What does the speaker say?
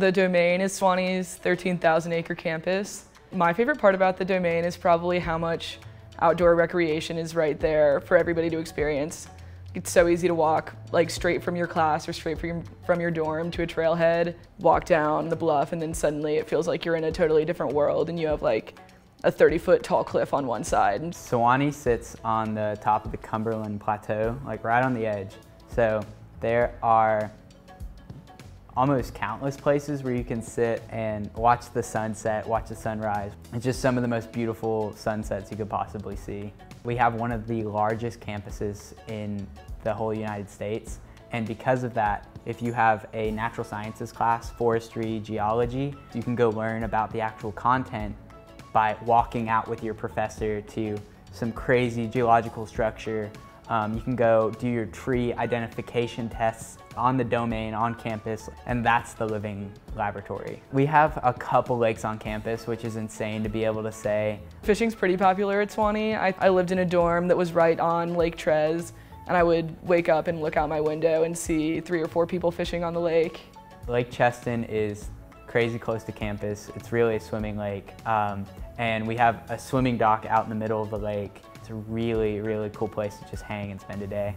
The Domain is Sewanee's 13,000 acre campus. My favorite part about the Domain is probably how much outdoor recreation is right there for everybody to experience. It's so easy to walk like straight from your class or straight from your, from your dorm to a trailhead, walk down the bluff, and then suddenly it feels like you're in a totally different world and you have like a 30 foot tall cliff on one side. Sewanee sits on the top of the Cumberland Plateau, like right on the edge. So there are almost countless places where you can sit and watch the sunset, watch the sunrise. It's just some of the most beautiful sunsets you could possibly see. We have one of the largest campuses in the whole United States. And because of that, if you have a natural sciences class, forestry, geology, you can go learn about the actual content by walking out with your professor to some crazy geological structure um, you can go do your tree identification tests on the domain, on campus, and that's the living laboratory. We have a couple lakes on campus, which is insane to be able to say. Fishing's pretty popular at Sewanee. I, I lived in a dorm that was right on Lake Trez, and I would wake up and look out my window and see three or four people fishing on the lake. Lake Cheston is crazy close to campus. It's really a swimming lake. Um, and we have a swimming dock out in the middle of the lake. It's a really, really cool place to just hang and spend a day.